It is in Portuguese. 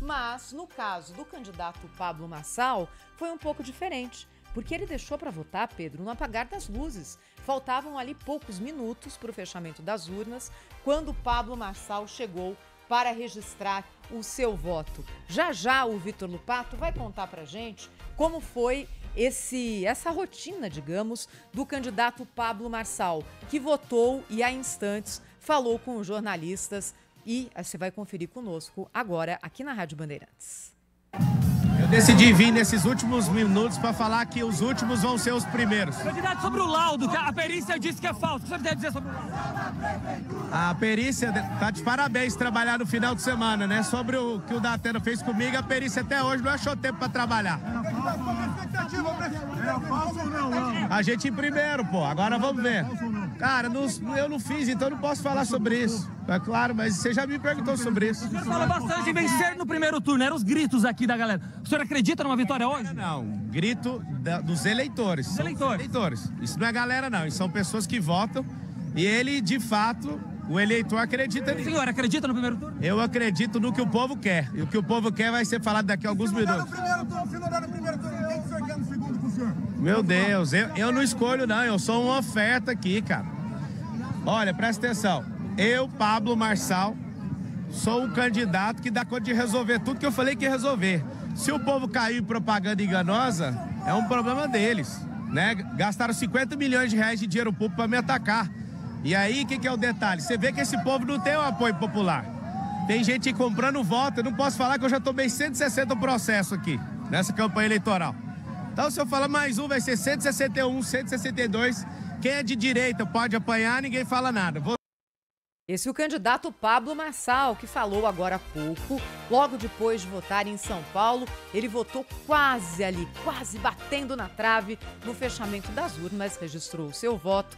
Mas, no caso do candidato Pablo Massal, foi um pouco diferente. Porque ele deixou para votar, Pedro, no apagar das luzes. Faltavam ali poucos minutos para o fechamento das urnas, quando Pablo Massal chegou para registrar o seu voto. Já já o Vitor Lupato vai contar para gente como foi esse essa rotina, digamos, do candidato Pablo Marçal, que votou e há instantes falou com os jornalistas e você vai conferir conosco agora aqui na Rádio Bandeirantes. Eu decidi vir nesses últimos minutos para falar que os últimos vão ser os primeiros. Candidato, sobre o laudo, que a perícia disse que é falso. O que você tem a dizer sobre o laudo? A perícia tá de parabéns trabalhar no final de semana, né? Sobre o que o Datena fez comigo, a perícia até hoje não achou tempo para trabalhar. A gente em primeiro, pô. Agora vamos ver. Cara, não, eu não fiz, então não posso falar sobre isso. É claro, mas você já me perguntou sobre isso. O senhor falou bastante em vencer no primeiro turno. Eram os gritos aqui da galera. O senhor acredita numa vitória hoje? Não, grito da- dos eleitores. Dos eleitores. eleitores. Isso não é galera, não. Isso são pessoas que votam. E ele, de fato, o eleitor acredita O nisso. senhor acredita no primeiro turno? Eu acredito no que o povo quer. E o que o povo quer vai ser falado daqui a alguns minutos. Meu Deus, eu, eu não escolho, não. Eu sou uma oferta aqui, cara. Olha, presta atenção. Eu, Pablo Marçal, sou um candidato que dá conta de resolver tudo que eu falei que ia resolver. Se o povo cair em propaganda enganosa, é um problema deles. Né? Gastaram 50 milhões de reais de dinheiro público para me atacar. E aí, o que, que é o detalhe? Você vê que esse povo não tem um apoio popular. Tem gente comprando voto. Eu não posso falar que eu já tomei 160 processos aqui, nessa campanha eleitoral. Então, se eu falar mais um, vai ser 161, 162. Quem é de direita pode apanhar, ninguém fala nada. Vou Esse é o candidato Pablo Marçal, que falou agora há pouco, logo depois de votar em São Paulo. Ele votou quase ali, quase batendo na trave no fechamento das urnas, registrou o seu voto